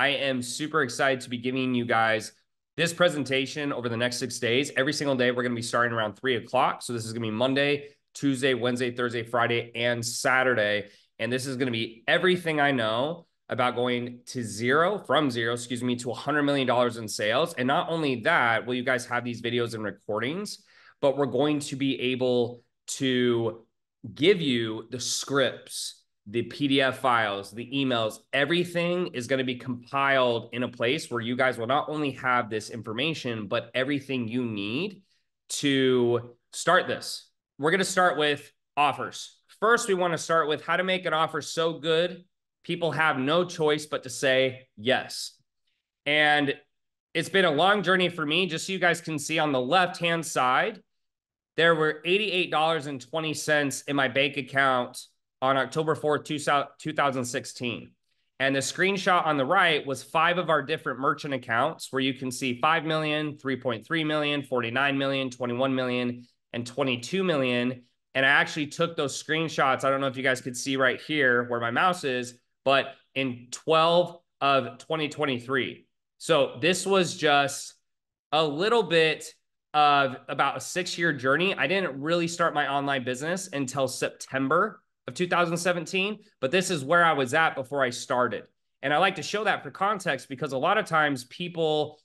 I am super excited to be giving you guys this presentation over the next six days. Every single day, we're going to be starting around three o'clock. So this is going to be Monday, Tuesday, Wednesday, Thursday, Friday, and Saturday. And this is going to be everything I know about going to zero from zero, excuse me, to $100 million in sales. And not only that, will you guys have these videos and recordings, but we're going to be able to give you the scripts, the PDF files, the emails, everything is going to be compiled in a place where you guys will not only have this information, but everything you need to start this. We're going to start with offers. First, we want to start with how to make an offer so good people have no choice but to say yes. And it's been a long journey for me. Just so you guys can see on the left hand side, there were $88.20 in my bank account on October 4th, 2016. And the screenshot on the right was five of our different merchant accounts where you can see 5 million, 3.3 million, 49 million, 21 million, and 22 million. And I actually took those screenshots. I don't know if you guys could see right here where my mouse is, but in 12 of 2023. So this was just a little bit of about a six year journey. I didn't really start my online business until September of 2017, but this is where I was at before I started. And I like to show that for context because a lot of times people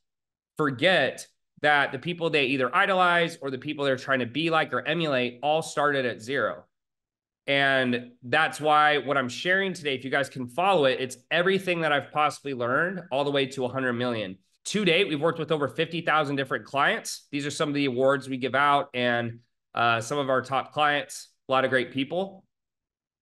forget that the people they either idolize or the people they're trying to be like or emulate all started at zero. And that's why what I'm sharing today, if you guys can follow it, it's everything that I've possibly learned all the way to 100 million. To date, we've worked with over 50,000 different clients. These are some of the awards we give out and uh, some of our top clients, a lot of great people.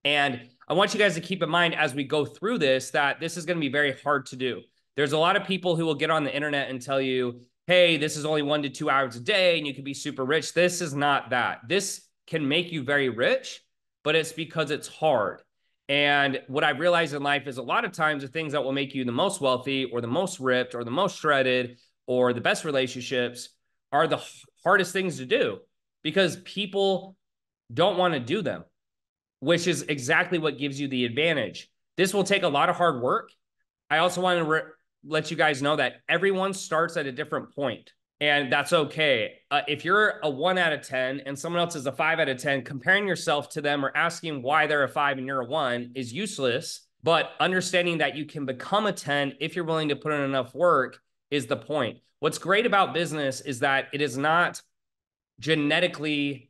And I want you guys to keep in mind as we go through this that this is going to be very hard to do. There's a lot of people who will get on the internet and tell you, hey, this is only one to two hours a day and you can be super rich. This is not that. This can make you very rich, but it's because it's hard. And what I realize in life is a lot of times the things that will make you the most wealthy or the most ripped or the most shredded or the best relationships are the hardest things to do because people don't want to do them, which is exactly what gives you the advantage. This will take a lot of hard work. I also want to re- let you guys know that everyone starts at a different point and that's okay. Uh, if you're a one out of 10 and someone else is a five out of 10, comparing yourself to them or asking why they're a five and you're a one is useless. But understanding that you can become a 10 if you're willing to put in enough work is the point. What's great about business is that it is not genetically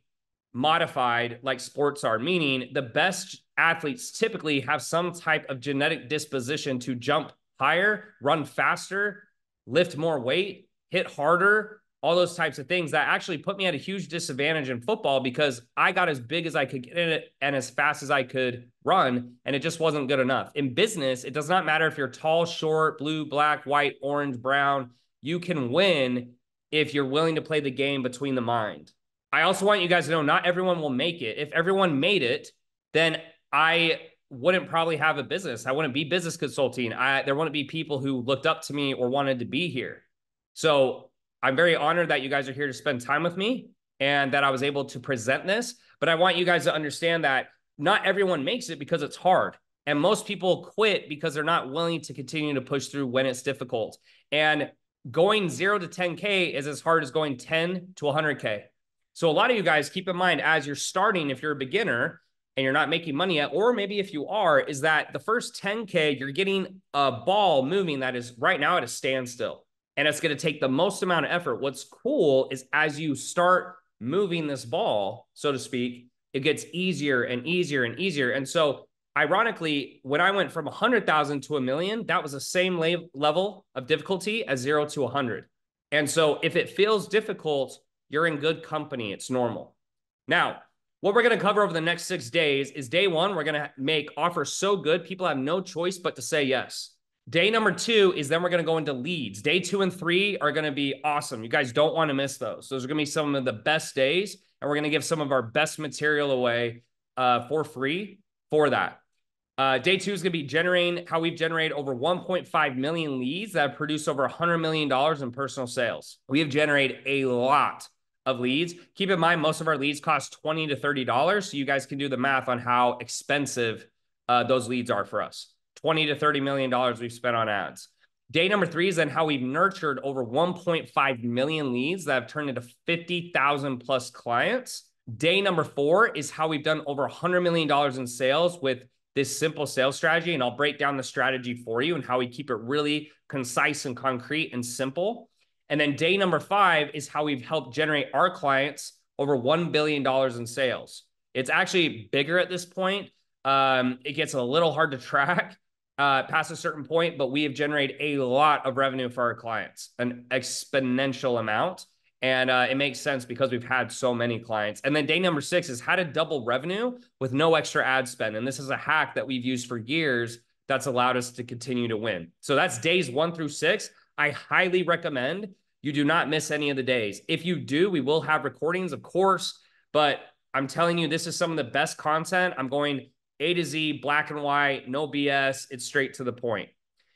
modified like sports are, meaning the best athletes typically have some type of genetic disposition to jump higher, run faster, lift more weight hit harder, all those types of things that actually put me at a huge disadvantage in football because I got as big as I could get in it and as fast as I could run, and it just wasn't good enough. In business, it does not matter if you're tall, short, blue, black, white, orange, brown. You can win if you're willing to play the game between the mind. I also want you guys to know not everyone will make it. If everyone made it, then I wouldn't probably have a business. I wouldn't be business consulting. I there wouldn't be people who looked up to me or wanted to be here. So I'm very honored that you guys are here to spend time with me and that I was able to present this. But I want you guys to understand that not everyone makes it because it's hard. And most people quit because they're not willing to continue to push through when it's difficult. And going zero to 10K is as hard as going 10 to 100K. So a lot of you guys keep in mind as you're starting, if you're a beginner and you're not making money yet, or maybe if you are, is that the first 10K, you're getting a ball moving that is right now at a standstill and it's going to take the most amount of effort. What's cool is as you start moving this ball, so to speak, it gets easier and easier and easier. And so, ironically, when I went from 100,000 to a million, that was the same level of difficulty as zero to 100. And so, if it feels difficult, you're in good company. It's normal. Now, what we're going to cover over the next six days is day one, we're going to make offers so good, people have no choice but to say yes. Day number two is then we're going to go into leads. Day two and three are going to be awesome. You guys don't want to miss those. Those are going to be some of the best days. And we're going to give some of our best material away uh, for free for that. Uh, day two is going to be generating how we've generated over 1.5 million leads that produce over $100 million in personal sales. We have generated a lot of leads. Keep in mind, most of our leads cost 20 to $30. So you guys can do the math on how expensive uh, those leads are for us. 20 to 30 million dollars we've spent on ads. Day number three is then how we've nurtured over 1.5 million leads that have turned into 50,000 plus clients. Day number four is how we've done over $100 million in sales with this simple sales strategy. And I'll break down the strategy for you and how we keep it really concise and concrete and simple. And then day number five is how we've helped generate our clients over $1 billion in sales. It's actually bigger at this point. Um, it gets a little hard to track uh, past a certain point, but we have generated a lot of revenue for our clients, an exponential amount. And uh, it makes sense because we've had so many clients. And then day number six is how to double revenue with no extra ad spend. And this is a hack that we've used for years that's allowed us to continue to win. So that's days one through six. I highly recommend you do not miss any of the days. If you do, we will have recordings, of course, but I'm telling you, this is some of the best content. I'm going A to Z, black and white, no BS. It's straight to the point.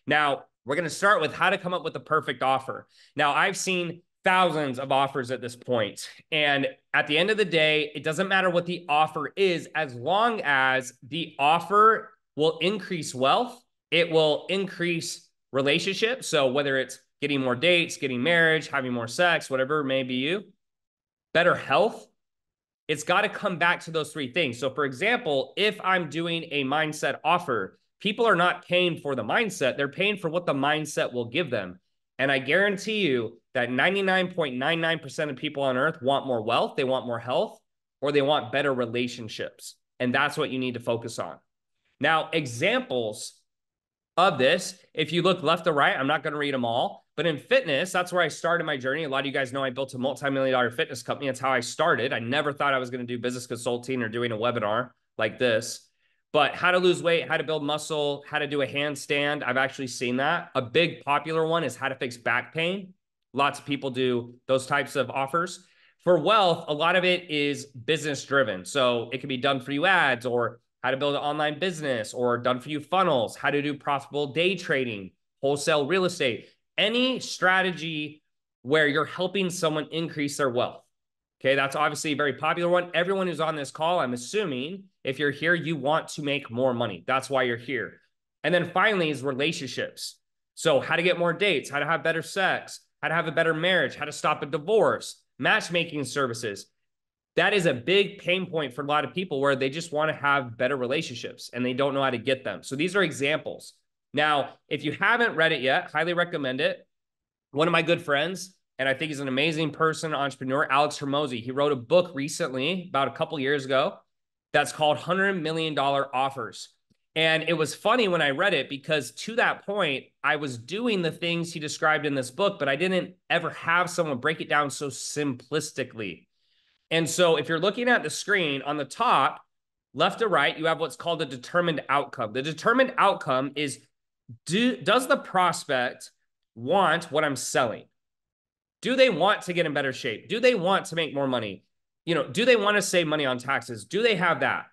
Now, we're going to start with how to come up with the perfect offer. Now, I've seen thousands of offers at this point. And at the end of the day, it doesn't matter what the offer is, as long as the offer will increase wealth, it will increase relationships. So whether it's getting more dates, getting marriage, having more sex, whatever it may be you, better health, it's got to come back to those three things. So, for example, if I'm doing a mindset offer, people are not paying for the mindset, they're paying for what the mindset will give them. And I guarantee you that 99.99% of people on earth want more wealth, they want more health, or they want better relationships. And that's what you need to focus on. Now, examples of this, if you look left to right, I'm not going to read them all, but in fitness, that's where I started my journey. A lot of you guys know I built a multi million dollar fitness company. That's how I started. I never thought I was going to do business consulting or doing a webinar like this. But how to lose weight, how to build muscle, how to do a handstand. I've actually seen that. A big popular one is how to fix back pain. Lots of people do those types of offers. For wealth, a lot of it is business driven. So it can be done for you ads or how to build an online business or done for you funnels, how to do profitable day trading, wholesale real estate, any strategy where you're helping someone increase their wealth. Okay, that's obviously a very popular one. Everyone who's on this call, I'm assuming if you're here, you want to make more money. That's why you're here. And then finally is relationships. So, how to get more dates, how to have better sex, how to have a better marriage, how to stop a divorce, matchmaking services. That is a big pain point for a lot of people where they just want to have better relationships and they don't know how to get them. So, these are examples. Now, if you haven't read it yet, highly recommend it. One of my good friends, and I think he's an amazing person, entrepreneur, Alex Hormozi. He wrote a book recently, about a couple years ago, that's called $100 Million Offers. And it was funny when I read it because to that point, I was doing the things he described in this book, but I didn't ever have someone break it down so simplistically. And so if you're looking at the screen on the top, left to right, you have what's called a determined outcome. The determined outcome is do does the prospect want what I'm selling? Do they want to get in better shape? Do they want to make more money? You know, do they want to save money on taxes? Do they have that?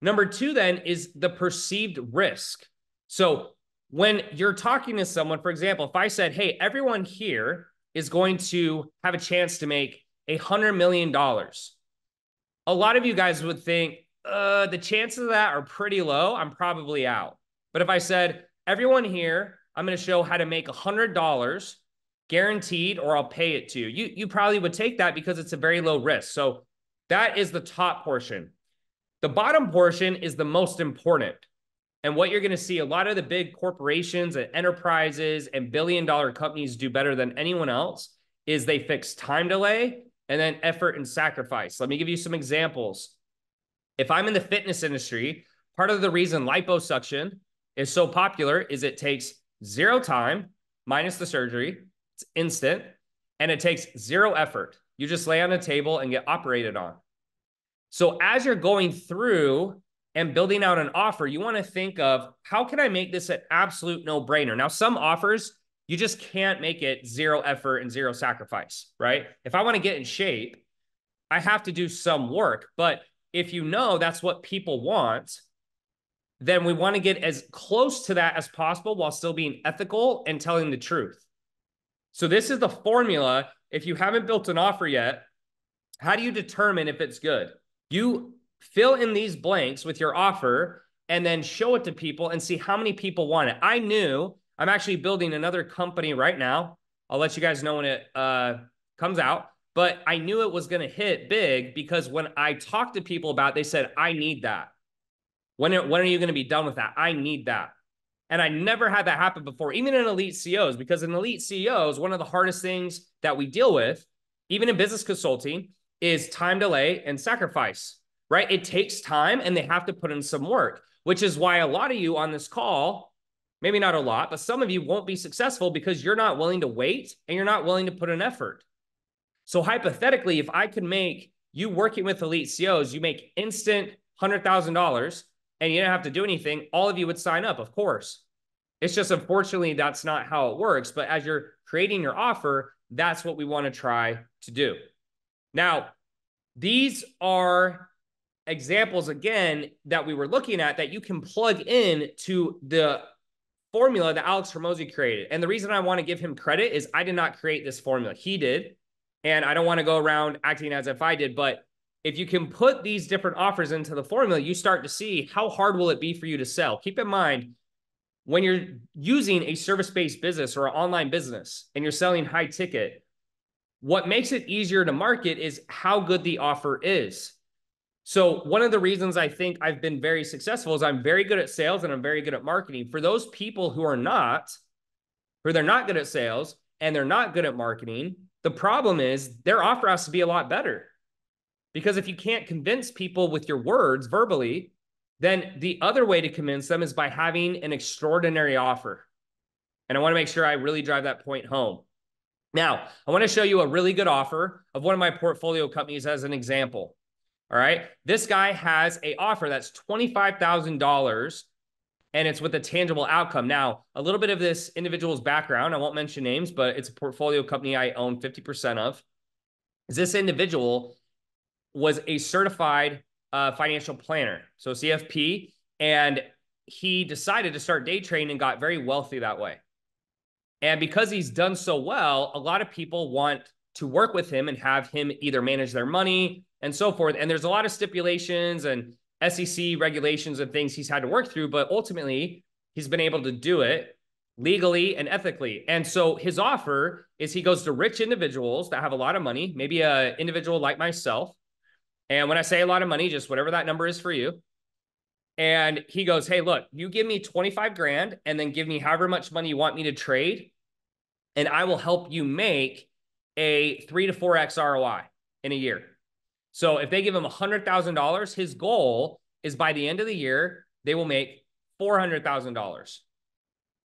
Number two, then, is the perceived risk. So when you're talking to someone, for example, if I said, hey, everyone here is going to have a chance to make a hundred million dollars, a lot of you guys would think, uh, the chances of that are pretty low. I'm probably out. But if I said, everyone here, I'm going to show how to make a hundred dollars guaranteed, or I'll pay it to you. You you probably would take that because it's a very low risk. So that is the top portion. The bottom portion is the most important. And what you're going to see a lot of the big corporations and enterprises and billion dollar companies do better than anyone else is they fix time delay and then effort and sacrifice. Let me give you some examples. If I'm in the fitness industry, part of the reason liposuction is so popular is it takes zero time minus the surgery, it's instant, and it takes zero effort. You just lay on a table and get operated on. So as you're going through and building out an offer, you want to think of how can I make this an absolute no brainer? Now, some offers, you just can't make it zero effort and zero sacrifice, right? If I want to get in shape, I have to do some work. But if you know that's what people want, then we want to get as close to that as possible while still being ethical and telling the truth. So, this is the formula. If you haven't built an offer yet, how do you determine if it's good? You fill in these blanks with your offer and then show it to people and see how many people want it. I knew I'm actually building another company right now. I'll let you guys know when it uh, comes out. But I knew it was going to hit big because when I talked to people about, it, they said, "I need that." When are, when are you going to be done with that? I need that. And I never had that happen before, even in elite CEOs, because in elite CEOs, one of the hardest things that we deal with, even in business consulting, is time delay and sacrifice, right? It takes time and they have to put in some work, which is why a lot of you on this call, maybe not a lot, but some of you won't be successful because you're not willing to wait and you're not willing to put an effort. So hypothetically, if I could make you working with elite CEOs, you make instant $100,000 and you don't have to do anything, all of you would sign up, of course. It's just unfortunately that's not how it works. But as you're creating your offer, that's what we want to try to do. Now, these are examples again that we were looking at that you can plug in to the formula that Alex Hormozi created. And the reason I want to give him credit is I did not create this formula. He did. And I don't want to go around acting as if I did, but if you can put these different offers into the formula, you start to see how hard will it be for you to sell. Keep in mind, when you're using a service-based business or an online business and you're selling high ticket, what makes it easier to market is how good the offer is. So one of the reasons I think I've been very successful is I'm very good at sales and I'm very good at marketing. For those people who are not, who they're not good at sales and they're not good at marketing, the problem is their offer has to be a lot better. Because if you can't convince people with your words verbally, then the other way to convince them is by having an extraordinary offer. And I want to make sure I really drive that point home. Now, I want to show you a really good offer of one of my portfolio companies as an example. All right. This guy has a offer that's $25,000 and it's with a tangible outcome. Now, a little bit of this individual's background, I won't mention names, but it's a portfolio company I own 50% of. This individual was a certified uh, financial planner, so CFP, and he decided to start day trading and got very wealthy that way. And because he's done so well, a lot of people want to work with him and have him either manage their money and so forth. And there's a lot of stipulations and SEC regulations and things he's had to work through, but ultimately he's been able to do it legally and ethically. And so his offer is he goes to rich individuals that have a lot of money, maybe a individual like myself, and when I say a lot of money, just whatever that number is for you. And he goes, Hey, look, you give me 25 grand and then give me however much money you want me to trade. And I will help you make a three to four X ROI in a year. So if they give him $100,000, his goal is by the end of the year, they will make $400,000.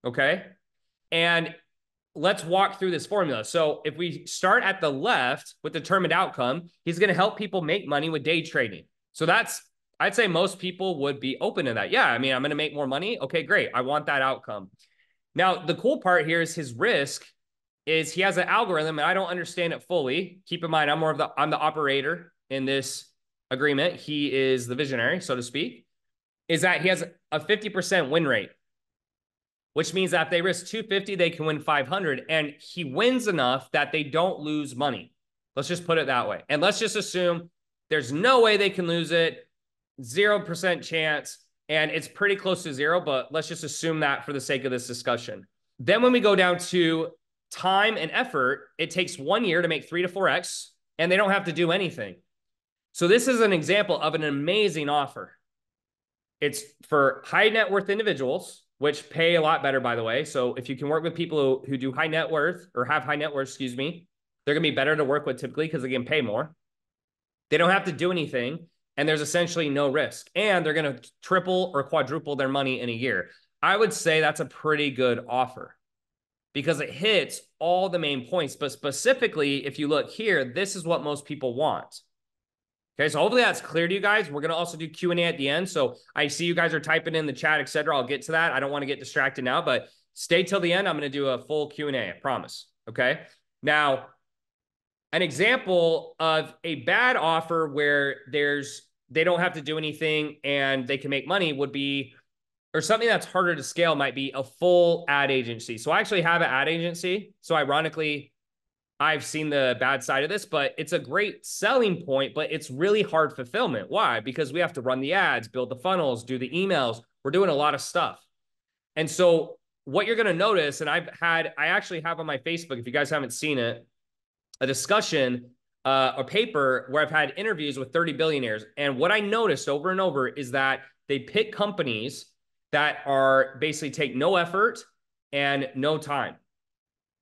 Okay. And let's walk through this formula. So if we start at the left with determined outcome, he's going to help people make money with day trading. So that's, I'd say most people would be open to that. Yeah. I mean, I'm going to make more money. Okay, great. I want that outcome. Now, the cool part here is his risk is he has an algorithm and I don't understand it fully. Keep in mind, I'm more of the, I'm the operator in this agreement. He is the visionary, so to speak, is that he has a 50% win rate which means that if they risk 250, they can win 500. And he wins enough that they don't lose money. Let's just put it that way. And let's just assume there's no way they can lose it, 0% chance. And it's pretty close to zero, but let's just assume that for the sake of this discussion. Then when we go down to time and effort, it takes one year to make three to 4X, and they don't have to do anything. So this is an example of an amazing offer. It's for high net worth individuals which pay a lot better, by the way. So if you can work with people who, who do high net worth or have high net worth, excuse me, they're going to be better to work with typically because they can pay more. They don't have to do anything. And there's essentially no risk. And they're going to triple or quadruple their money in a year. I would say that's a pretty good offer because it hits all the main points. But specifically, if you look here, this is what most people want. Okay, so hopefully that's clear to you guys. We're gonna also do Q and A at the end. So I see you guys are typing in the chat, etc. I'll get to that. I don't want to get distracted now, but stay till the end. I'm gonna do a full Q and A. I promise. Okay. Now, an example of a bad offer where there's they don't have to do anything and they can make money would be, or something that's harder to scale might be a full ad agency. So I actually have an ad agency. So ironically, I've seen the bad side of this, but it's a great selling point, but it's really hard fulfillment. Why? Because we have to run the ads, build the funnels, do the emails. We're doing a lot of stuff. And so what you're going to notice, and I've had, I actually have on my Facebook, if you guys haven't seen it, a discussion, uh, a paper where I've had interviews with 30 billionaires. And what I noticed over and over is that they pick companies that are basically take no effort and no time.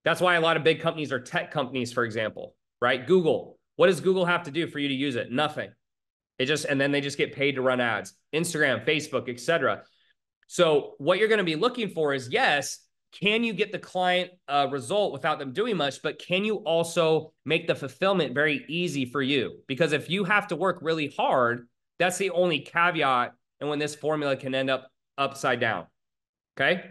That's why a lot of big companies are tech companies, for example, right? Google. What does Google have to do for you to use it? Nothing. It just and then they just get paid to run ads. Instagram, Facebook, etc. So what you're going to be looking for is yes, can you get the client result without them doing much, but can you also make the fulfillment very easy for you? Because if you have to work really hard, that's the only caveat and when this formula can end up upside down. Okay?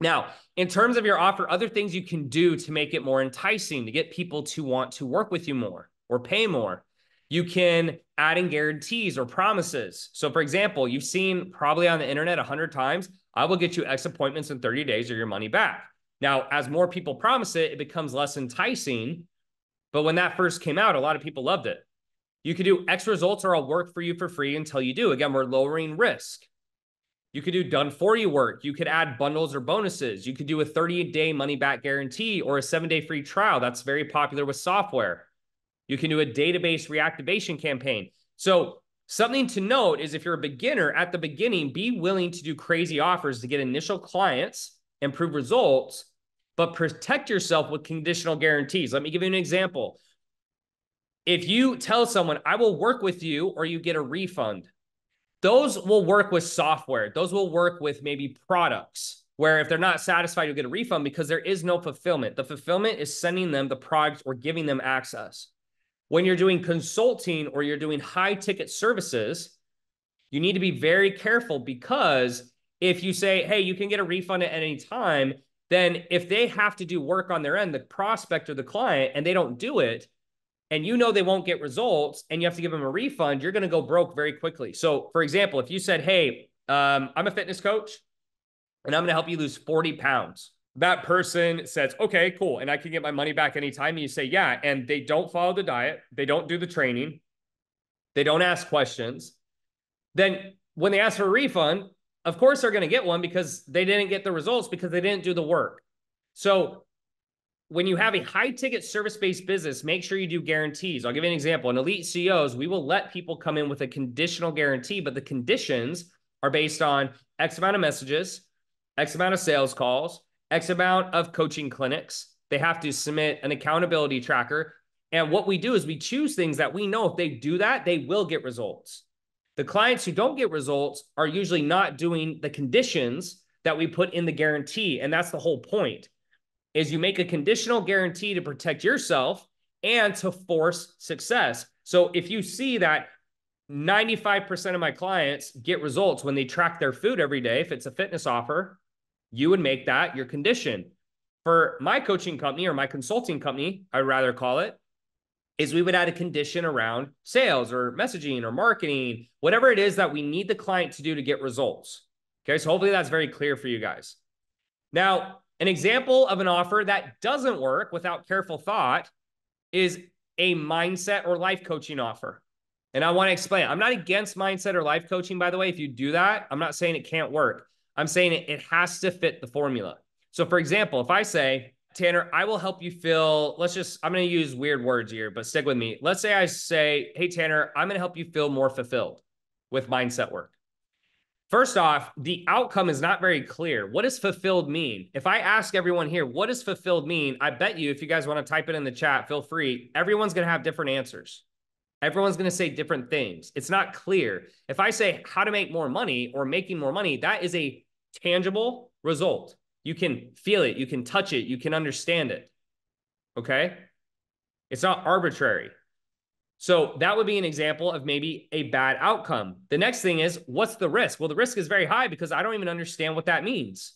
Now, in terms of your offer, other things you can do to make it more enticing to get people to want to work with you more or pay more. You can add in guarantees or promises. So, for example, you've seen probably on the internet a hundred times, I will get you X appointments in 30 days or your money back. Now, as more people promise it, it becomes less enticing. But when that first came out, a lot of people loved it. You could do X results or I'll work for you for free until you do. Again, we're lowering risk. You could do done for you work. You could add bundles or bonuses. You could do a 30 day money back guarantee or a seven day free trial. That's very popular with software. You can do a database reactivation campaign. So, something to note is if you're a beginner at the beginning, be willing to do crazy offers to get initial clients, improve results, but protect yourself with conditional guarantees. Let me give you an example. If you tell someone, I will work with you, or you get a refund, those will work with software. Those will work with maybe products where if they're not satisfied, you'll get a refund because there is no fulfillment. The fulfillment is sending them the product or giving them access. When you're doing consulting or you're doing high ticket services, you need to be very careful because if you say, hey, you can get a refund at any time, then if they have to do work on their end, the prospect or the client, and they don't do it, and you know they won't get results and you have to give them a refund, you're going to go broke very quickly. So, for example, if you said, Hey, um, I'm a fitness coach and I'm going to help you lose 40 pounds, that person says, Okay, cool. And I can get my money back anytime. And you say, Yeah. And they don't follow the diet, they don't do the training, they don't ask questions. Then, when they ask for a refund, of course they're going to get one because they didn't get the results because they didn't do the work. So, when you have a high ticket service based business, make sure you do guarantees. I'll give you an example. In Elite CEOs, we will let people come in with a conditional guarantee, but the conditions are based on X amount of messages, X amount of sales calls, X amount of coaching clinics. They have to submit an accountability tracker. And what we do is we choose things that we know if they do that, they will get results. The clients who don't get results are usually not doing the conditions that we put in the guarantee. And that's the whole point is you make a conditional guarantee to protect yourself and to force success. So if you see that 95% of my clients get results when they track their food every day, if it's a fitness offer, you would make that your condition. For my coaching company or my consulting company, I'd rather call it, is we would add a condition around sales or messaging or marketing, whatever it is that we need the client to do to get results. Okay, so hopefully that's very clear for you guys. Now, an example of an offer that doesn't work without careful thought is a mindset or life coaching offer. And I want to explain. I'm not against mindset or life coaching, by the way. If you do that, I'm not saying it can't work. I'm saying it, it has to fit the formula. So, for example, if I say, Tanner, I will help you feel, let's just, I'm going to use weird words here, but stick with me. Let's say I say, Hey, Tanner, I'm going to help you feel more fulfilled with mindset work. First off, the outcome is not very clear. What does fulfilled mean? If I ask everyone here, what does fulfilled mean? I bet you, if you guys want to type it in the chat, feel free. Everyone's going to have different answers. Everyone's going to say different things. It's not clear. If I say how to make more money or making more money, that is a tangible result. You can feel it, you can touch it, you can understand it. Okay? It's not arbitrary. So that would be an example of maybe a bad outcome. The next thing is what's the risk? Well, the risk is very high because I don't even understand what that means.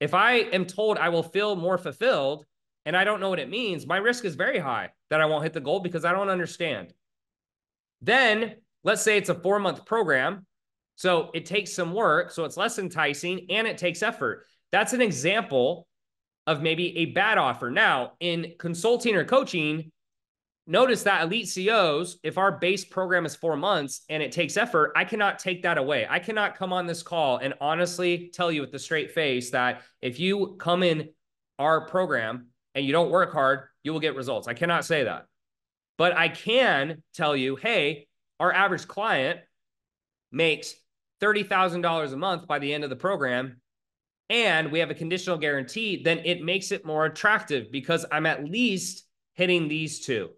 If I am told I will feel more fulfilled and I don't know what it means, my risk is very high that I won't hit the goal because I don't understand. Then let's say it's a four month program. So it takes some work. So it's less enticing and it takes effort. That's an example of maybe a bad offer. Now, in consulting or coaching, notice that elite CEOs, if our base program is four months and it takes effort, I cannot take that away. I cannot come on this call and honestly tell you with a straight face that if you come in our program and you don't work hard, you will get results. I cannot say that. But I can tell you, hey, our average client makes $30,000 a month by the end of the program and we have a conditional guarantee, then it makes it more attractive because I'm at least hitting these two.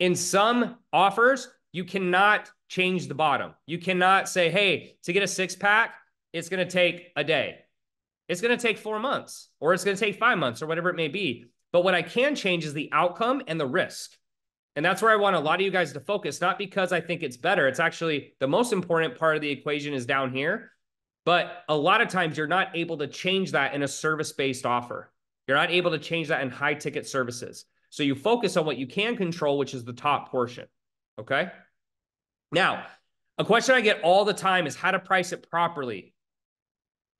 In some offers, you cannot change the bottom. You cannot say, hey, to get a six pack, it's going to take a day. It's going to take four months or it's going to take five months or whatever it may be. But what I can change is the outcome and the risk. And that's where I want a lot of you guys to focus, not because I think it's better. It's actually the most important part of the equation is down here. But a lot of times you're not able to change that in a service based offer. You're not able to change that in high ticket services. So you focus on what you can control, which is the top portion. Okay. Now, a question I get all the time is how to price it properly.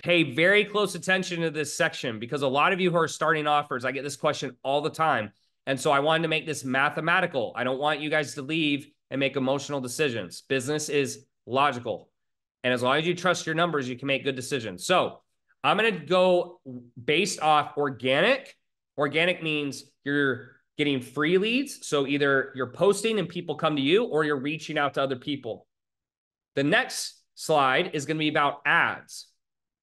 Pay very close attention to this section because a lot of you who are starting offers, I get this question all the time. And so I wanted to make this mathematical. I don't want you guys to leave and make emotional decisions. Business is logical. And as long as you trust your numbers, you can make good decisions. So I'm going to go based off organic. Organic means you're getting free leads. So either you're posting and people come to you or you're reaching out to other people. The next slide is going to be about ads.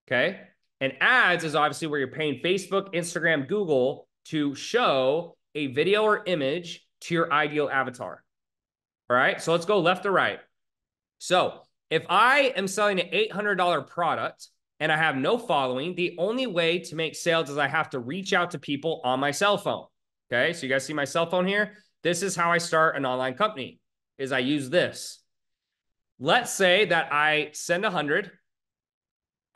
Okay. And ads is obviously where you're paying Facebook, Instagram, Google to show a video or image to your ideal avatar. All right. So let's go left to right. So if I am selling an $800 product and I have no following, the only way to make sales is I have to reach out to people on my cell phone. Okay. So you guys see my cell phone here? This is how I start an online company is I use this. Let's say that I send 100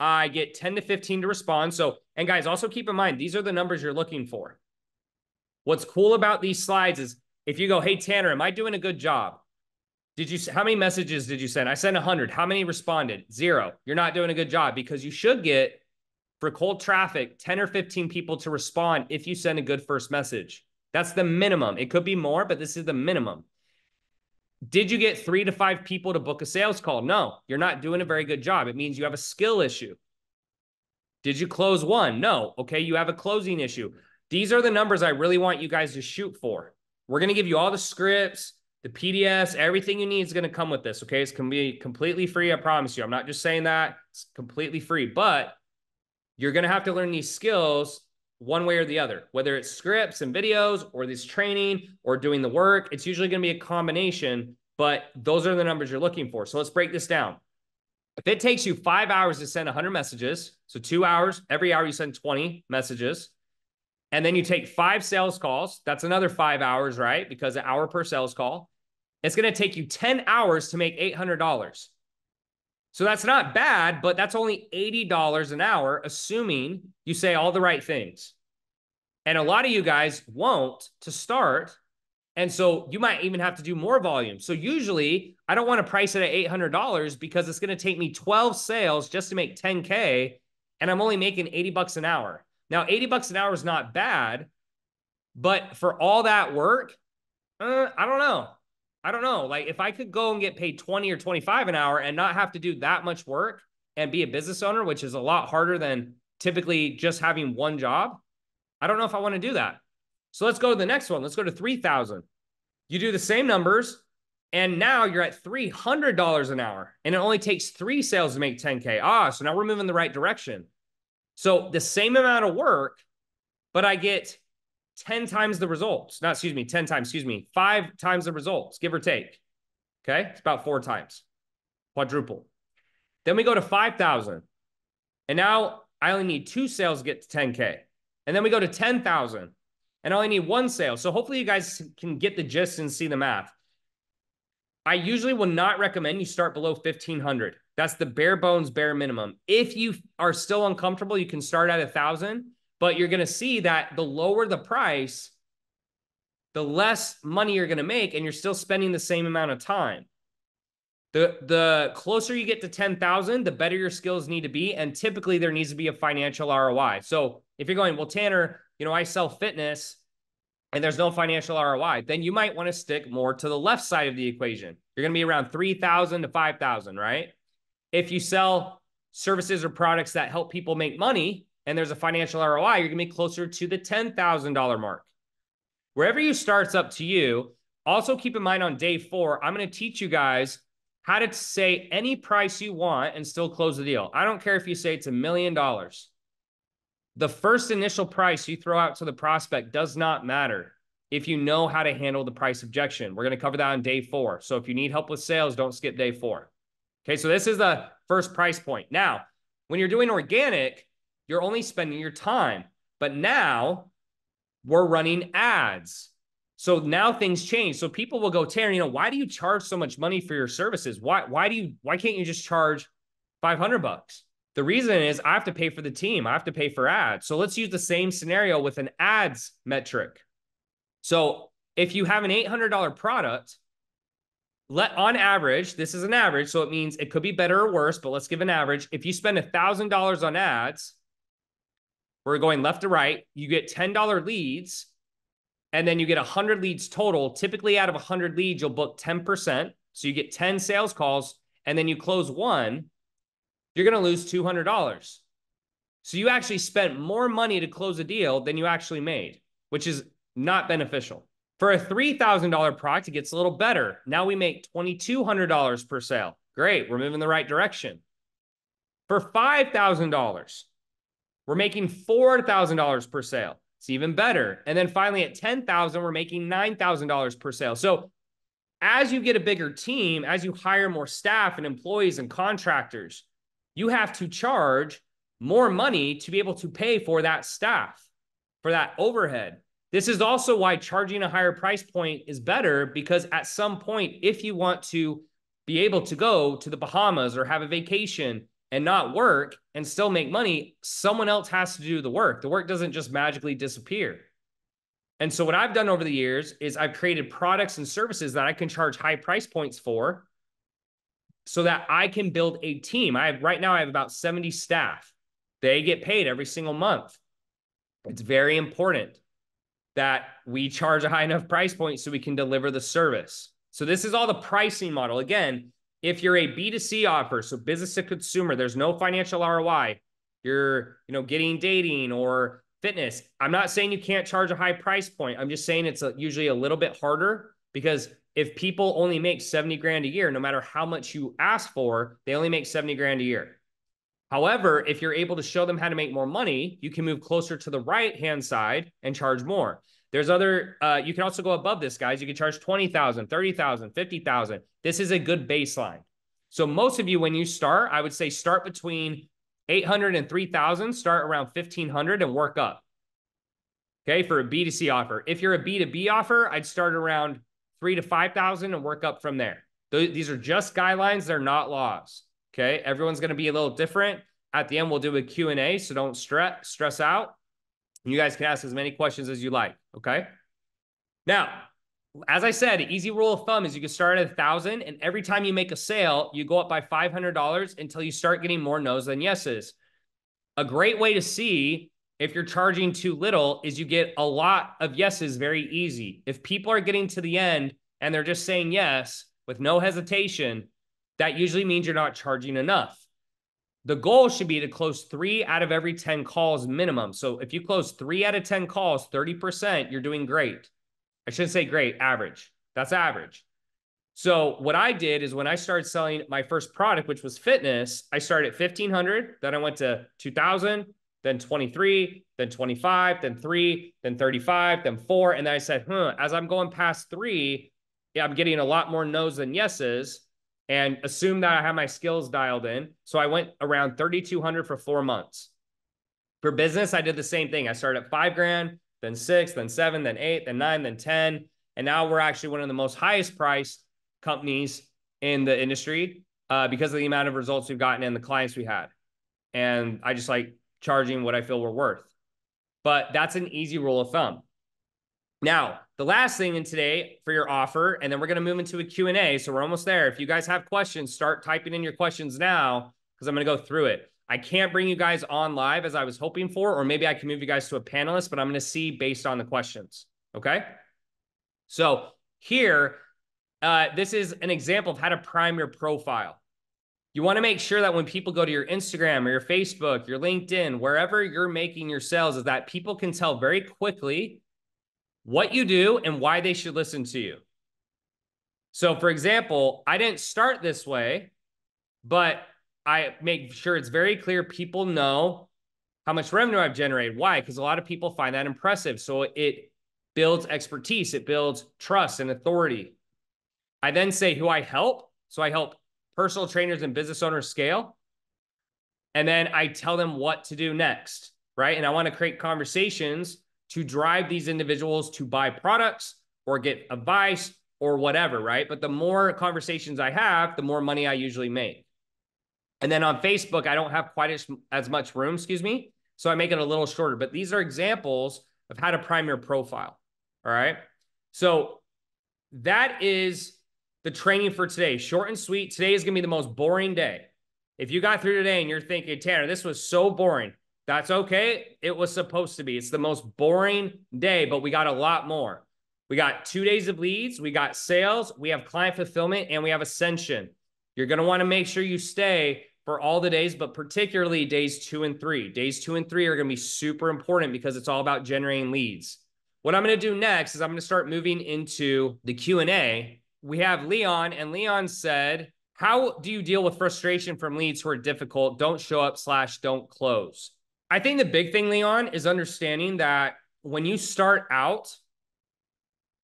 I get 10 to 15 to respond. So, and guys, also keep in mind, these are the numbers you're looking for. What's cool about these slides is if you go, Hey, Tanner, am I doing a good job? Did you, how many messages did you send? I sent 100. How many responded? Zero. You're not doing a good job because you should get for cold traffic 10 or 15 people to respond if you send a good first message. That's the minimum. It could be more, but this is the minimum. Did you get three to five people to book a sales call? No, you're not doing a very good job. It means you have a skill issue. Did you close one? No. Okay, you have a closing issue. These are the numbers I really want you guys to shoot for. We're going to give you all the scripts, the PDFs, everything you need is going to come with this. Okay. It's going to be completely free. I promise you. I'm not just saying that it's completely free, but you're going to have to learn these skills one way or the other, whether it's scripts and videos or this training or doing the work. It's usually going to be a combination, but those are the numbers you're looking for. So let's break this down. If it takes you five hours to send 100 messages, so two hours, every hour you send 20 messages, and then you take five sales calls, that's another five hours, right? Because an hour per sales call. It's going to take you 10 hours to make $800. So that's not bad, but that's only $80 an hour, assuming you say all the right things. And a lot of you guys won't to start. And so you might even have to do more volume. So usually I don't want to price it at $800 because it's going to take me 12 sales just to make 10K. And I'm only making 80 bucks an hour. Now, 80 bucks an hour is not bad, but for all that work, uh, I don't know. I don't know. Like if I could go and get paid 20 or 25 an hour and not have to do that much work and be a business owner, which is a lot harder than typically just having one job, I don't know if I want to do that. So let's go to the next one. Let's go to 3000. You do the same numbers and now you're at $300 an hour and it only takes 3 sales to make 10k. Ah, so now we're moving the right direction. So the same amount of work but I get 10 times the results. Not, excuse me, 10 times, excuse me, five times the results, give or take. Okay. It's about four times, quadruple. Then we go to 5,000. And now I only need two sales to get to 10K. And then we go to 10,000 and I only need one sale. So hopefully you guys can get the gist and see the math. I usually will not recommend you start below 1500. That's the bare bones, bare minimum. If you are still uncomfortable, you can start at a thousand but you're going to see that the lower the price, the less money you're going to make, and you're still spending the same amount of time. The, the closer you get to 10,000, the better your skills need to be. And typically there needs to be a financial ROI. So if you're going, well, Tanner, you know, I sell fitness. and there's no financial ROI, then you might want to stick more to the left side of the equation. You're going to be around 3,000 to 5,000, right? If you sell services or products that help people make money and there's a financial ROI, you're going to be closer to the $10,000 mark. Wherever you start, it's up to you. Also, keep in mind on day four, I'm going to teach you guys how to say any price you want and still close the deal. I don't care if you say it's a million dollars. The first initial price you throw out to the prospect does not matter if you know how to handle the price objection. We're going to cover that on day four. So if you need help with sales, don't skip day four. Okay, so this is the first price point. Now, when you're doing organic, you're only spending your time. But now we're running ads. So now things change. So people will go, Tanner, you know, why do you charge so much money for your services? Why, why do you, why can't you just charge 500 bucks? The reason is I have to pay for the team. I have to pay for ads. So let's use the same scenario with an ads metric. So if you have an $800 product, let on average, this is an average. So it means it could be better or worse, but let's give an average. If you spend $1,000 on ads, we're going left to right, you get $10 leads and then you get 100 leads total. Typically, out of 100 leads, you'll book 10%. So you get 10 sales calls and then you close one you're going to lose $200. So you actually spent more money to close a deal than you actually made, which is not beneficial. For a $3,000 product, it gets a little better. Now we make $2,200 per sale. Great, we're moving the right direction. For $5,000, we're making $4,000 per sale. It's even better. And then finally at 10,000, we're making $9,000 per sale. So as you get a bigger team, as you hire more staff and employees and contractors, you have to charge more money to be able to pay for that staff, for that overhead. This is also why charging a higher price point is better because at some point, if you want to be able to go to the Bahamas or have a vacation and not work and still make money, someone else has to do the work. The work doesn't just magically disappear. And so, what I've done over the years is I've created products and services that I can charge high price points for so that I can build a team. I have right now I have about 70 staff. They get paid every single month. It's very important that we charge a high enough price point so we can deliver the service. So this is all the pricing model. Again, if you're a B2C offer, so business to consumer, there's no financial ROI. You're, you know, getting dating or fitness. I'm not saying you can't charge a high price point. I'm just saying it's a, usually a little bit harder because if people only make 70 grand a year, no matter how much you ask for, they only make 70 grand a year. However, if you're able to show them how to make more money, you can move closer to the right hand side and charge more. There's other, uh, you can also go above this, guys. You can charge 20,000, 30,000, 50,000. This is a good baseline. So most of you, when you start, I would say start between 800 and 3,000, start around 1,500 and work up. Okay, for a B2C offer. If you're a B2B offer, I'd start around three to 5,000 and work up from there. These are just guidelines. They're not laws. Okay. Everyone's going to be a little different. At the end, we'll do a Q&A. So don't stress, stress out. You guys can ask as many questions as you like. Okay. Now, as I said, easy rule of thumb is you can start at a thousand and every time you make a sale, you go up by $500 until you start getting more no's than yeses. A great way to see if you're charging too little is you get a lot of yeses very easy. If people are getting to the end and they're just saying yes with no hesitation, that usually means you're not charging enough. The goal should be to close three out of every 10 calls minimum. So if you close three out of 10 calls, 30%, you're doing great. I shouldn't say great, average. That's average. So what I did is when I started selling my first product, which was fitness, I started at 1500, then I went to 2000, then 23, then 25, then three, then 35, then four. And then I said, as I'm going past three, yeah, I'm getting a lot more no's than yeses and assume that I have my skills dialed in. So I went around 3,200 for four months. For business, I did the same thing. I started at five grand, then six, then seven, then eight, then nine, then 10. And now we're actually one of the most highest priced companies in the industry uh, because of the amount of results we've gotten and the clients we had. And I just like charging what I feel we're worth. But that's an easy rule of thumb. Now, the last thing in today for your offer, and then we're going to move into a Q&A. So we're almost there. If you guys have questions, start typing in your questions now because I'm going to go through it. I can't bring you guys on live as I was hoping for, or maybe I can move you guys to a panelist, but I'm going to see based on the questions. Okay. So here, uh, this is an example of how to prime your profile. You want to make sure that when people go to your Instagram or your Facebook, your LinkedIn, wherever you're making your sales, is that people can tell very quickly what you do and why they should listen to you. So, for example, I didn't start this way, but I make sure it's very clear people know how much revenue I've generated. Why? Because a lot of people find that impressive. So it builds expertise, it builds trust and authority. I then say who I help. So I help personal trainers and business owners scale. And then I tell them what to do next, right? And I want to create conversations to drive these individuals to buy products or get advice or whatever, right? But the more conversations I have, the more money I usually make. And then on Facebook, I don't have quite as, as much room, excuse me. So I make it a little shorter. But these are examples of how to prime your profile. All right. So that is the training for today. Short and sweet. Today is going to be the most boring day. If you got through today and you're thinking, Tanner, this was so boring, that's okay. It was supposed to be. It's the most boring day, but we got a lot more. We got two days of leads, we got sales, we have client fulfillment, and we have ascension. You're going to want to make sure you stay for all the days, but particularly days two and three. Days two and three are going to be super important because it's all about generating leads. What I'm going to do next is I'm going to start moving into the Q&A we have Leon, and Leon said, How do you deal with frustration from leads who are difficult, don't show up, slash, don't close? I think the big thing, Leon, is understanding that when you start out,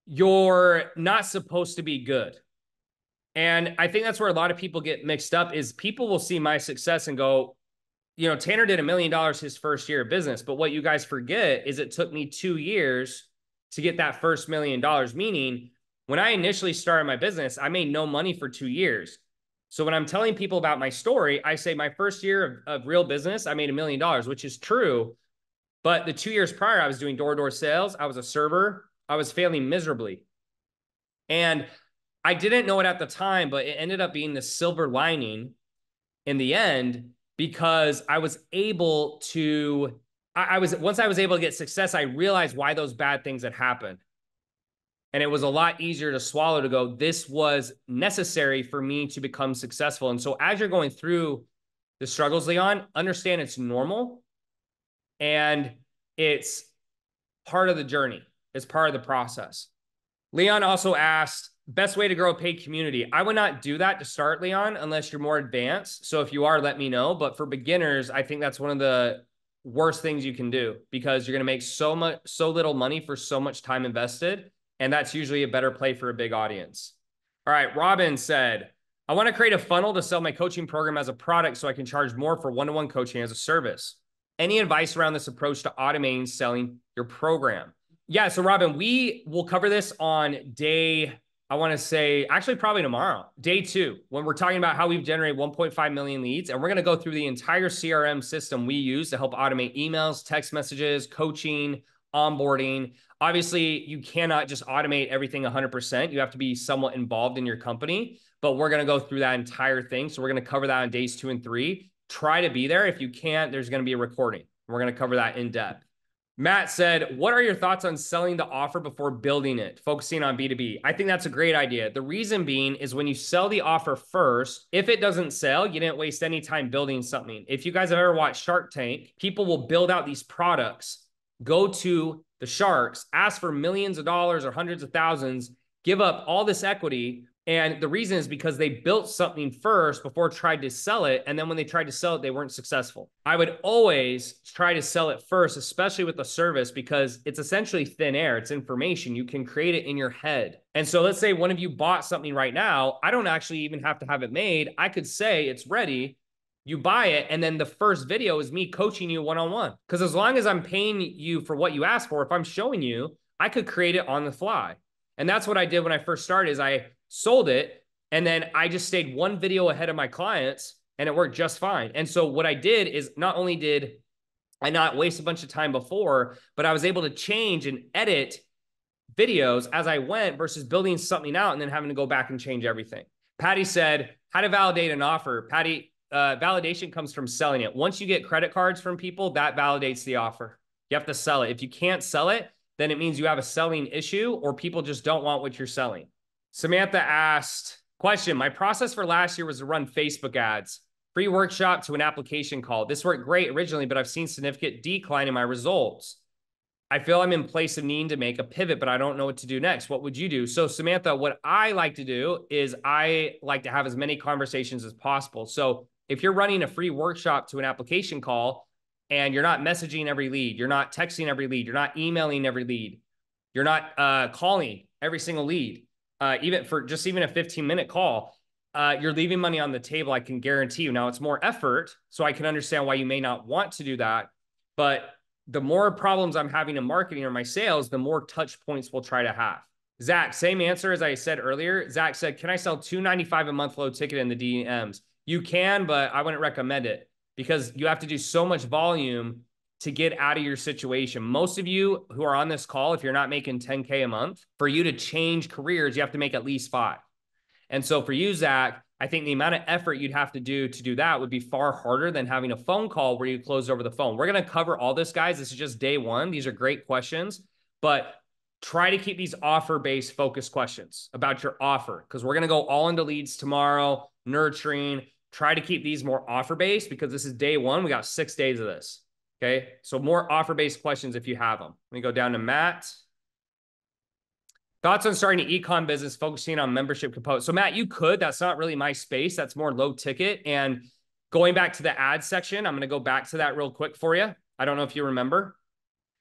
you're not supposed to be good. And I think that's where a lot of people get mixed up is people will see my success and go, you know, Tanner did a million dollars his first year of business, but what you guys forget is it took me 2 years to get that first million dollars, meaning when I initially started my business, I made no money for two years. So when I'm telling people about my story, I say my first year of, of real business, I made a million dollars, which is true. But the two years prior, I was doing door to door sales. I was a server. I was failing miserably. And I didn't know it at the time, but it ended up being the silver lining in the end because I was able to, I, I was, once I was able to get success, I realized why those bad things had happened. And it was a lot easier to swallow to go, this was necessary for me to become successful. And so as you're going through the struggles, Leon, understand it's normal and it's part of the journey, it's part of the process. Leon also asked, best way to grow a paid community. I would not do that to start, Leon, unless you're more advanced. So if you are, let me know. But for beginners, I think that's one of the worst things you can do because you're going to make so much, so little money for so much time invested and that's usually a better play for a big audience. All right, Robin said, I want to create a funnel to sell my coaching program as a product so I can charge more for one to one coaching as a service. Any advice around this approach to automating selling your program? Yeah, so Robin, we will cover this on day, I want to say, actually, probably tomorrow, day two, when we're talking about how we've generated 1.5 million leads. And we're going to go through the entire CRM system we use to help automate emails, text messages, coaching, onboarding. Obviously, you cannot just automate everything 100%. You have to be somewhat involved in your company, but we're going to go through that entire thing. So we're going to cover that on days two and three. Try to be there. If you can't, there's going to be a recording. We're going to cover that in depth. Matt said, What are your thoughts on selling the offer before building it, focusing on B2B? I think that's a great idea. The reason being is when you sell the offer first, if it doesn't sell, you didn't waste any time building something. If you guys have ever watched Shark Tank, people will build out these products go to the Sharks, ask for millions of dollars or hundreds of thousands, give up all this equity. And the reason is because they built something first before tried to sell it. And then when they tried to sell it, they weren't successful. I would always try to sell it first, especially with a service, because it's essentially thin air. It's information. You can create it in your head. And so let's say one of you bought something right now. I don't actually even have to have it made. I could say it's ready you buy it and then the first video is me coaching you one-on-one. Because as long as i'm paying you for what you asked for if i'm showing you i could create it on the fly. And that's what i did when i first started is i sold it and then i just stayed one video ahead of my clients and it worked just fine. And so what i did is not only did i not waste a bunch of time before but i was able to change and edit videos as i went versus building something out and then having to go back and change everything. Patty said how to validate an offer. Patty uh, validation comes from selling it. Once you get credit cards from people, that validates the offer. You have to sell it. If you can't sell it, then it means you have a selling issue or people just don't want what you're selling. Samantha asked, question, my process for last year was to run Facebook ads, free workshop to an application call. This worked great originally, but I've seen significant decline in my results. I feel I'm in place of needing to make a pivot, but I don't know what to do next. What would you do? So, Samantha, what I like to do is I like to have as many conversations as possible. So, if you're running a free workshop to an application call and you're not messaging every lead, you're not texting every lead, you're not emailing every lead, you're not uh, calling every single lead, uh, even for just even a 15 minute call, uh, you're leaving money on the table. I can guarantee you. Now, it's more effort, so I can understand why you may not want to do that, but the more problems I'm having in marketing or my sales, the more touch points we'll try to have. Zach, same answer as I said earlier. Zach said, Can I sell 295 a month low ticket in the DMs? You can, but I wouldn't recommend it because you have to do so much volume to get out of your situation. Most of you who are on this call, if you're not making 10K a month, for you to change careers, you have to make at least five. And so for you, Zach, I think the amount of effort you'd have to do to do that would be far harder than having a phone call where you close over the phone. We're going to cover all this, guys. This is just day one. These are great questions, but try to keep these offer based focus questions about your offer because we're going to go all into leads tomorrow, nurturing. Try to keep these more offer based because this is day one. We got six days of this. Okay. So more offer based questions if you have them. Let me go down to Matt. Thoughts on starting an ecom business focusing on membership components. So, Matt, you could. That's not really my space. That's more low ticket. And going back to the ad section, I'm going to go back to that real quick for you. I don't know if you remember,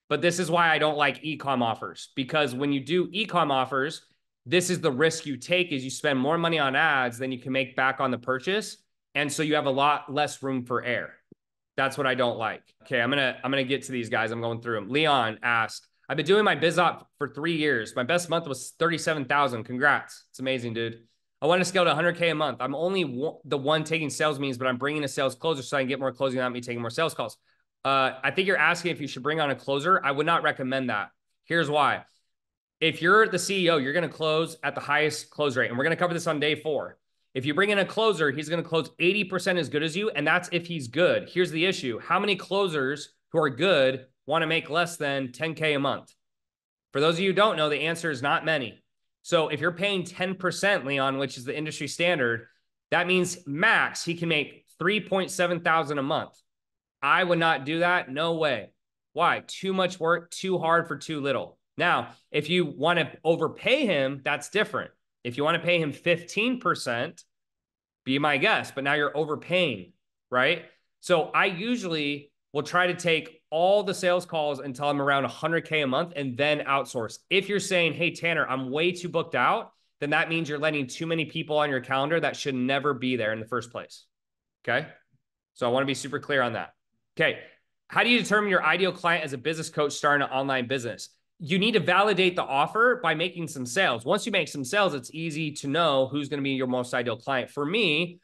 but this is why I don't like ecom offers because when you do ecom offers, this is the risk you take is you spend more money on ads than you can make back on the purchase. And so you have a lot less room for air. That's what I don't like. Okay, I'm to I'm to get to these guys. I'm going through them. Leon asked, I've been doing my biz op for three years. My best month was 37,000. Congrats. It's amazing, dude. I want to scale to 100K a month. I'm only the one taking sales meetings, but I'm bringing a sales closer so I can get more closing without me taking more sales calls. Uh, I think you're asking if you should bring on a closer. I would not recommend that. Here's why. If you're the CEO, you're going to close at the highest close rate. And we're going to cover this on day four. If you bring in a closer, he's going to close 80% as good as you. And that's if he's good. Here's the issue how many closers who are good want to make less than 10K a month? For those of you who don't know, the answer is not many. So if you're paying 10%, Leon, which is the industry standard, that means max he can make 3.7 thousand a month. I would not do that. No way. Why? Too much work, too hard for too little. Now, if you want to overpay him, that's different. If you want to pay him 15%, be my guest, but now you're overpaying, right? So I usually will try to take all the sales calls until I'm around 100K a month and then outsource. If you're saying, hey, Tanner, I'm way too booked out, then that means you're letting too many people on your calendar that should never be there in the first place. Okay. So I want to be super clear on that. Okay. How do you determine your ideal client as a business coach starting an online business? You need to validate the offer by making some sales. Once you make some sales, it's easy to know who's going to be your most ideal client. For me,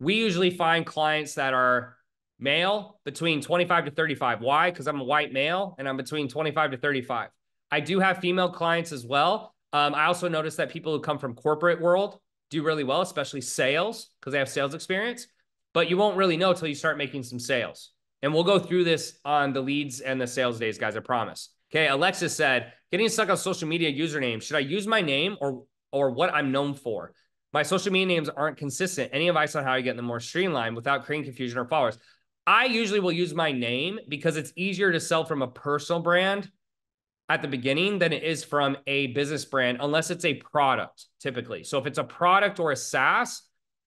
we usually find clients that are male between 25 to 35. Why? Because I'm a white male and I'm between 25 to 35. I do have female clients as well. Um, I also notice that people who come from corporate world do really well, especially sales, because they have sales experience. But you won't really know until you start making some sales. And we'll go through this on the leads and the sales days, guys. I promise. Okay. Alexis said, getting stuck on social media username. Should I use my name or or what I'm known for? My social media names aren't consistent. Any advice on how to get them more streamlined without creating confusion or followers? I usually will use my name because it's easier to sell from a personal brand at the beginning than it is from a business brand, unless it's a product typically. So if it's a product or a SaaS,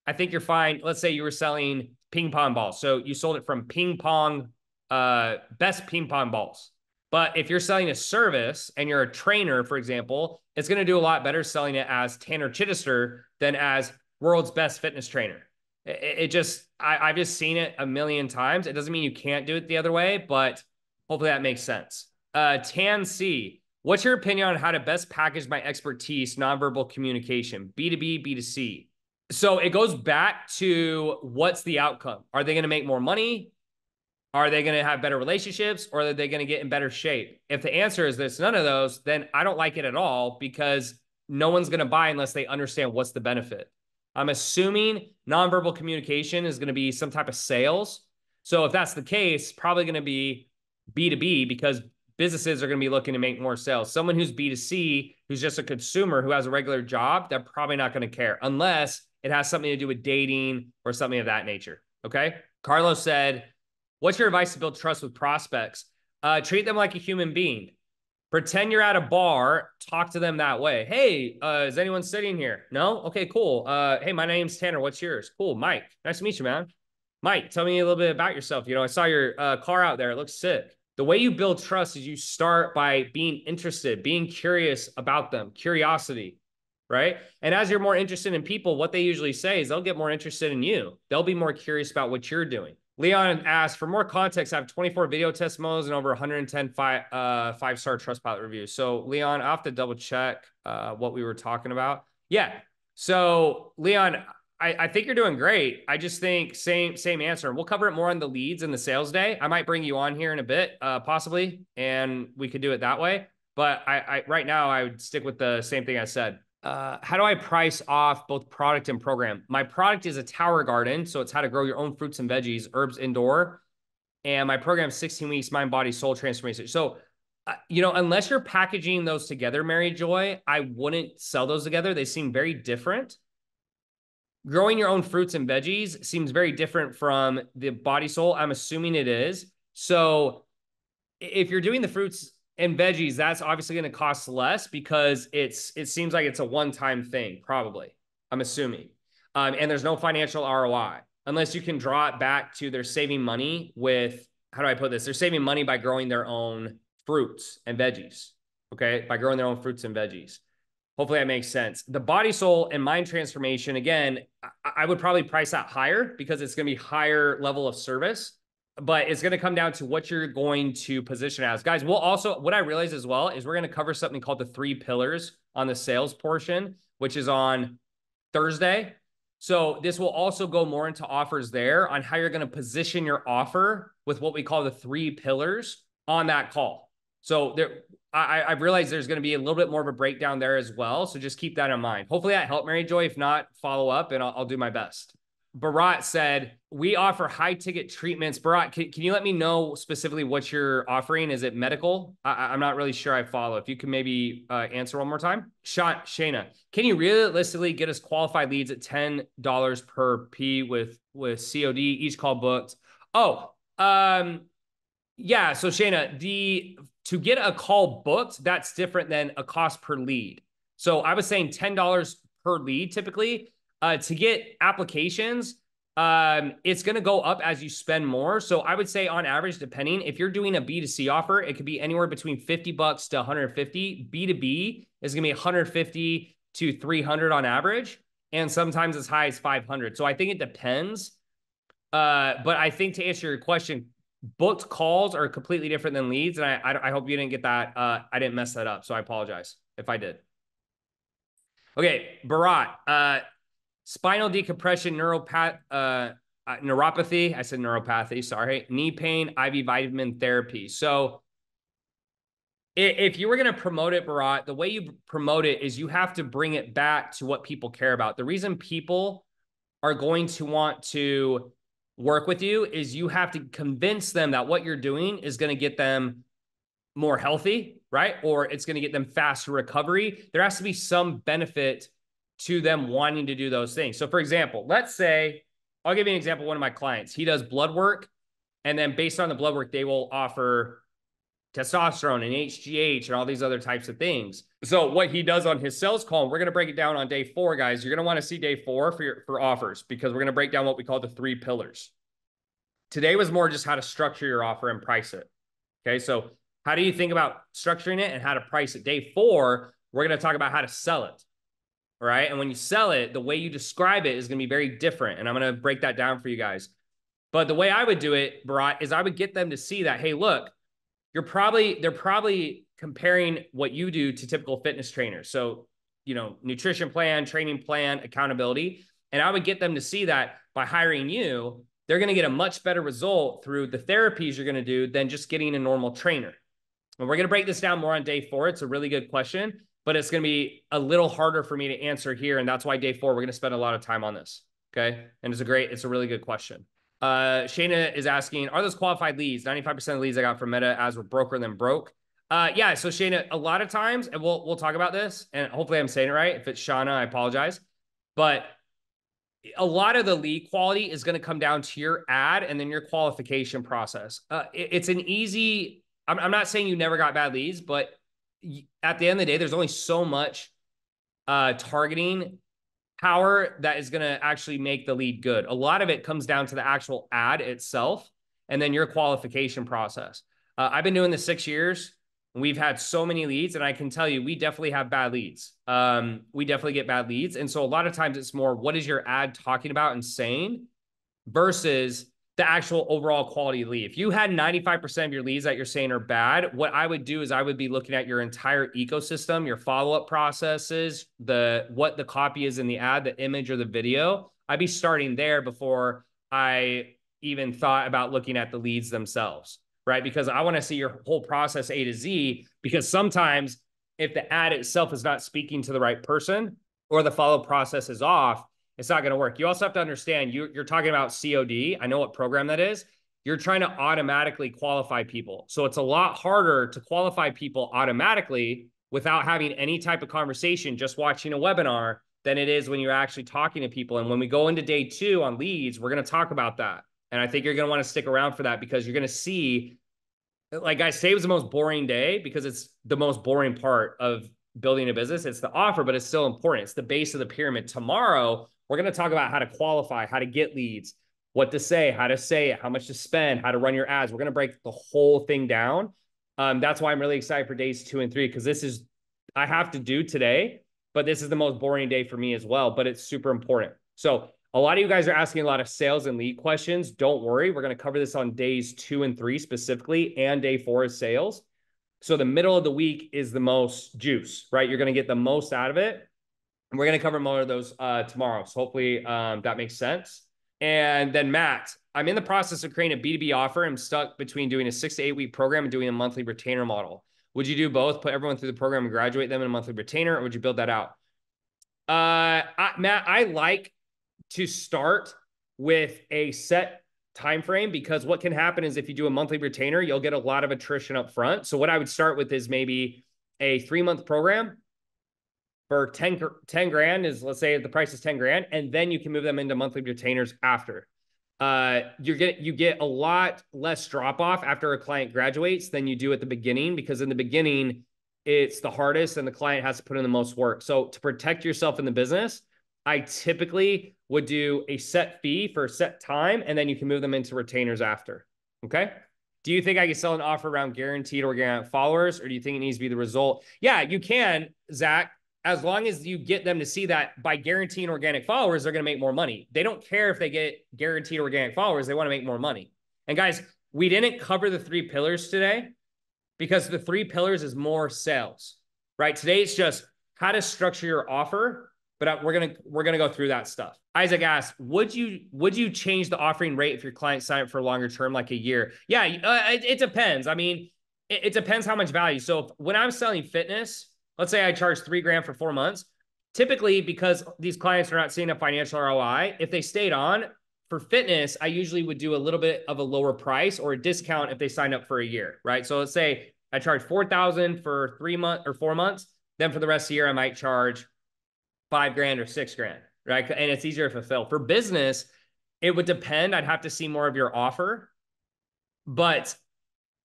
I think you're fine. Let's say you were selling ping pong balls. So you sold it from ping pong, uh, best ping pong balls. But if you're selling a service and you're a trainer, for example, it's going to do a lot better selling it as Tanner Chidester than as world's best fitness trainer. It, it just, I, I've just seen it a million times. It doesn't mean you can't do it the other way, but hopefully that makes sense. Uh, Tan C, what's your opinion on how to best package my expertise, nonverbal communication, B2B, B2C? So it goes back to what's the outcome? Are they going to make more money? Are they going to have better relationships or are they going to get in better shape? If the answer is this, none of those, then I don't like it at all because no one's going to buy unless they understand what's the benefit. I'm assuming nonverbal communication is going to be some type of sales. So if that's the case, probably going to be B2B because businesses are going to be looking to make more sales. Someone who's B2C, who's just a consumer who has a regular job, they're probably not going to care unless it has something to do with dating or something of that nature. Okay. Carlos said, What's your advice to build trust with prospects? Uh, treat them like a human being. Pretend you're at a bar, talk to them that way. Hey, uh, is anyone sitting here? No? Okay, cool. Uh, hey, my name's Tanner. What's yours? Cool. Mike. Nice to meet you, man. Mike, tell me a little bit about yourself. You know, I saw your uh, car out there. It looks sick. The way you build trust is you start by being interested, being curious about them, curiosity, right? And as you're more interested in people, what they usually say is they'll get more interested in you. They'll be more curious about what you're doing. Leon asked for more context. I have 24 video testimonials and over 110 five uh five star Trustpilot reviews. So Leon, I have to double check uh what we were talking about. Yeah. So Leon, I, I think you're doing great. I just think same same answer. We'll cover it more on the leads and the sales day. I might bring you on here in a bit, uh, possibly, and we could do it that way. But I, I right now I would stick with the same thing I said uh, how do I price off both product and program? My product is a tower garden, so it's how to grow your own fruits and veggies, herbs indoor. And my program is 16 weeks, mind, body, soul transformation. So, uh, you know, unless you're packaging those together, Mary Joy, I wouldn't sell those together. They seem very different. Growing your own fruits and veggies seems very different from the body soul. I'm assuming it is. So, if you're doing the fruits and veggies, that's obviously going to cost less because it's it seems like it's a one-time thing, probably. I'm assuming. Um, and there's no financial ROI unless you can draw it back to they're saving money with how do I put this? They're saving money by growing their own fruits and veggies. Okay. By growing their own fruits and veggies. Hopefully that makes sense. The body, soul, and mind transformation, again, I, I would probably price that higher because it's going to be higher level of service but it's going to come down to what you're going to position as. Guys, we'll also, what I realize as well is we're going to cover something called the three pillars on the sales portion, which is on Thursday. So this will also go more into offers there on how you're going to position your offer with what we call the three pillars on that call. So there, I, I realize there's going to be a little bit more of a breakdown there as well. So just keep that in mind. Hopefully that helped, Mary Joy. If not, follow up and I'll, I'll do my best. Barat said, We offer high ticket treatments. Barat, can, can you let me know specifically what you're offering? Is it medical? I, am not really sure I follow. If you can maybe uh, answer one more time. Shot Shayna, can you realistically get us qualified leads at $10 per P with, with COD, each call booked? Oh, um, yeah. So Shayna, the to get a call booked, that's different than a cost per lead. So I was saying $10 per lead typically uh, to get applications, um, it's going to go up as you spend more. So I would say on average, depending if you're doing a B2C offer, it could be anywhere between 50 bucks to 150. B2B is going to be 150 to 300 on average, and sometimes as high as 500. So I think it depends. Uh, but I think to answer your question, booked calls are completely different than leads, and I I, I hope you didn't get that. Uh, I didn't mess that up, so I apologize if I did. Okay, Barat. Uh, spinal decompression, neuropath, uh, uh, neuropathy. I said neuropathy. Sorry, knee pain, IV vitamin therapy. So, if you were going to promote it, Barat, the way you promote it is you have to bring it back to what people care about. The reason people are going to want to work with you is you have to convince them that what you're doing is going to get them more healthy, right? Or it's going to get them faster recovery. There has to be some benefit to them wanting to do those things. So, for example, let's say I'll give you an example. One of my clients, he does blood work, and then based on the blood work, they will offer testosterone and HGH and all these other types of things. So, what he does on his sales call, and we're going to break it down on day four, guys. You're going to want to see day four for your, for offers because we're going to break down what we call the three pillars. Today was more just how to structure your offer and price it. Okay, so how do you think about structuring it and how to price it? Day four, we're going to talk about how to sell it right? And when you sell it, the way you describe it is going to be very different. And I'm going to break that down for you guys. But the way I would do it, Barat, is I would get them to see that, hey, look, you're probably, they're probably comparing what you do to typical fitness trainers. So, you know, nutrition plan, training plan, accountability. And I would get them to see that by hiring you, they're going to get a much better result through the therapies you're going to do than just getting a normal trainer. And we're going to break this down more on day four. It's a really good question but it's going to be a little harder for me to answer here. And that's why day four, we're going to spend a lot of time on this. Okay. And it's a great, it's a really good question. Uh, Shayna is asking, are those qualified leads? 95% of leads I got from Meta as were broker than broke. Uh, yeah. So Shayna, a lot of times, and we'll we'll talk about this, and hopefully I'm saying it right. If it's Shauna, I apologize. But a lot of the lead quality is going to come down to your ad and then your qualification process. Uh, it, it's an easy. I'm, I'm not saying you never got bad leads, but at the end of the day, there's only so much uh, targeting power that is going to actually make the lead good. A lot of it comes down to the actual ad itself and then your qualification process. Uh, I've been doing this six years. We've had so many leads, and I can tell you, we definitely have bad leads. Um, we definitely get bad leads. And so a lot of times it's more what is your ad talking about and saying versus the actual overall quality lead. If you had 95% of your leads that you're saying are bad, what I would do is I would be looking at your entire ecosystem, your follow-up processes, the what the copy is in the ad, the image or the video. I'd be starting there before I even thought about looking at the leads themselves, right? Because I want to see your whole process A to Z because sometimes if the ad itself is not speaking to the right person or the follow process is off, it's not going to work. You also have to understand you, you're talking about COD. I know what program that is. You're trying to automatically qualify people. So it's a lot harder to qualify people automatically without having any type of conversation, just watching a webinar, than it is when you're actually talking to people. And when we go into day two on leads, we're going to talk about that. And I think you're going to want to stick around for that because you're going to see, like I say, it was the most boring day because it's the most boring part of building a business. It's the offer, but it's still important. It's the base of the pyramid. Tomorrow, we're going to talk about how to qualify, how to get leads, what to say, how to say it, how much to spend, how to run your ads. We're going to break the whole thing down. Um, that's why I'm really excited for days two and three because this is I have to do today, but this is the most boring day for me as well. But it's super important. So a lot of you guys are asking a lot of sales and lead questions. Don't worry, we're going to cover this on days two and three specifically, and day four is sales. So the middle of the week is the most juice, right? You're going to get the most out of it. And we're going to cover more of those uh, tomorrow. So hopefully um, that makes sense. And then Matt, I'm in the process of creating a B2B offer. I'm stuck between doing a six to eight week program and doing a monthly retainer model. Would you do both? Put everyone through the program and graduate them in a monthly retainer, or would you build that out? Uh, I, Matt, I like to start with a set time frame because what can happen is if you do a monthly retainer, you'll get a lot of attrition up front. So what I would start with is maybe a three month program for 10, 10 grand is let's say the price is 10 grand and then you can move them into monthly retainers after. Uh you're get you get a lot less drop off after a client graduates than you do at the beginning because in the beginning it's the hardest and the client has to put in the most work. So to protect yourself in the business i typically would do a set fee for a set time and then you can move them into retainers after. Okay? Do you think I can sell an offer around guaranteed organic followers, or do you think it needs to be the result? Yeah, you can, Zach as long as you get them to see that by guaranteeing organic followers, they're going to make more money. They don't care if they get guaranteed organic followers, they want to make more money. And guys, we didn't cover the three pillars today because the three pillars is more sales, right? Today it's just how to structure your offer, but we're going to we're going to go through that stuff. Isaac asked, "Would you would you change the offering rate if your client signed up for a longer term like a year?" Yeah, uh, it, it, depends. I mean, it, it depends how much value. So if, when I'm selling fitness, let's say I charge three grand for four months. Typically, because these clients are not seeing a financial ROI, if they stayed on for fitness, I usually would do a little bit of a lower price or a discount if they signed up for a year, right? So let's say I charge 4,000 for three months or four months. Then for the rest of the year, I might charge five grand or six grand, right? And it's easier to fulfill. For business, it would depend. I'd have to see more of your offer. But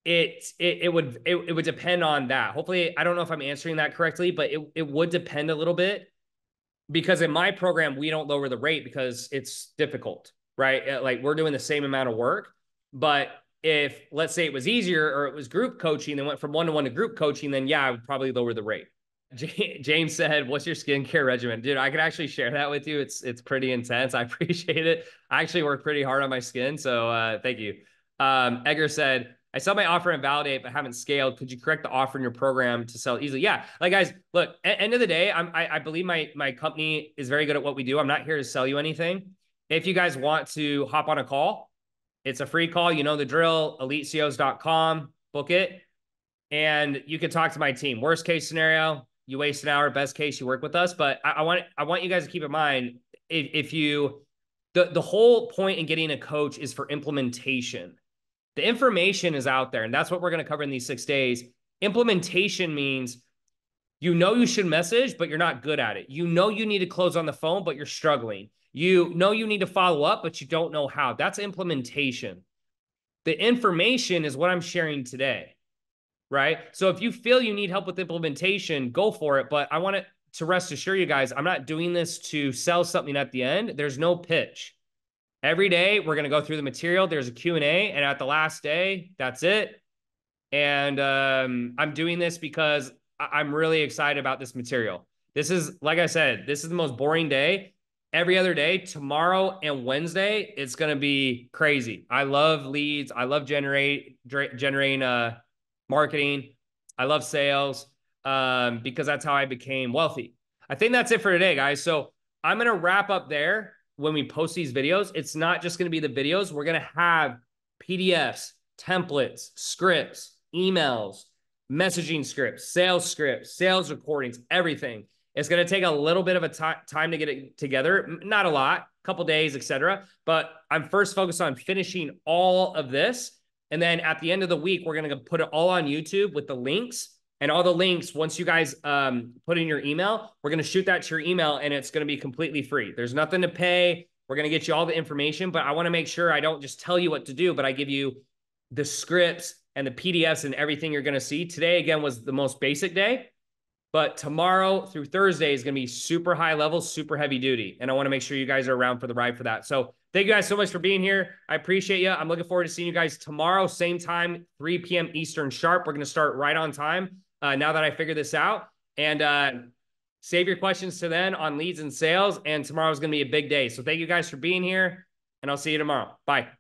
it it, it would it, it would depend on that. Hopefully, I don't know if I'm answering that correctly, but it, it would depend a little bit because in my program, we don't lower the rate because it's difficult, right? Uh, like we're doing the same amount of work. But if let's say it was easier or it was group coaching, then went from one to one to group coaching, then yeah, I would probably lower the rate. James said, "What's your skincare regimen, dude? I could actually share that with you. It's it's pretty intense. I appreciate it. I actually work pretty hard on my skin, so uh, thank you." Um, Edgar said, I sell my offer and validate, but haven't scaled. Could you correct the offer in your program to sell easily? Yeah. Like guys, look, at end of the day, I'm, I, I believe my, my company is very good at what we do. I'm not here to sell you anything. If you guys want to hop on a call, it's a free call. You know the drill, eliteceos.com, book it. And you can talk to my team. Worst case scenario, you waste an hour. Best case, you work with us. But I, I want, I want you guys to keep in mind if, if you, the, the whole point in getting a coach is for implementation the information is out there, and that's what we're going to cover in these six days. Implementation means you know you should message, but you're not good at it. You know you need to close on the phone, but you're struggling. You know you need to follow up, but you don't know how. That's implementation. The information is what I'm sharing today, right? So if you feel you need help with implementation, go for it. But I want to rest assure you guys, I'm not doing this to sell something at the end. There's no pitch. Every day we're going to go through the material. There's a Q&A and at the last day, that's it. And um, I'm doing this because I'm really excited about this material. This is, like I said, this is the most boring day. Every other day, tomorrow and Wednesday, it's going to be crazy. I love leads. I love generate generating uh, marketing. I love sales um, because that's how I became wealthy. I think that's it for today, guys. So I'm going to wrap up there when we post these videos. It's not just going to be the videos. We're going to have PDFs, templates, scripts, emails, messaging scripts, sales scripts, sales recordings, everything. It's going to take a little bit of a t- time to get it together, not a lot, a couple days, etc. But I'm first focused on finishing all of this, and then at the end of the week, we're going to put it all on YouTube with the links and all the links. Once you guys um, put in your email, we're going to shoot that to your email, and it's going to be completely free. There's nothing to pay. We're going to get you all the information, but I want to make sure I don't just tell you what to do, but I give you the scripts and the PDFs and everything you're going to see. Today, again, was the most basic day, but tomorrow through Thursday is going to be super high level, super heavy duty. And I want to make sure you guys are around for the ride for that. So thank you guys so much for being here. I appreciate you. I'm looking forward to seeing you guys tomorrow, same time, 3 p.m. Eastern sharp. We're going to start right on time uh, now that I figured this out. And uh, save your questions to then on leads and sales. And tomorrow is going to be a big day. So thank you guys for being here, and I'll see you tomorrow. Bye.